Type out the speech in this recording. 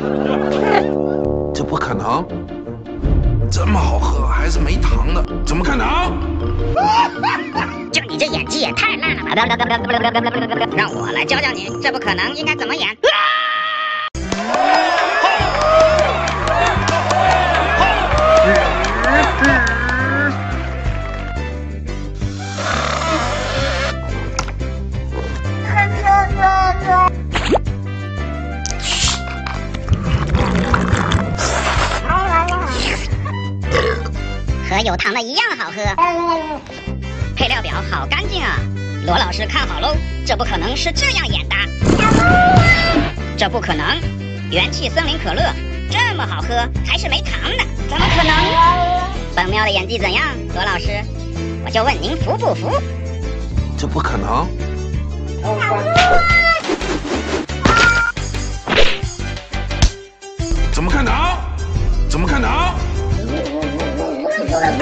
这不可能，这么好喝还是没糖的，怎么可能？就你这演技也太烂了吧！让我来教教你，这不可能应该怎么演。和有糖的一样好喝，配料表好干净啊！罗老师看好喽，这不可能是这样演的，这不可能！元气森林可乐这么好喝，还是没糖的，怎么可能？本喵的演技怎样，罗老师？我就问您服不服？这不可能！怎么可能？怎么可能？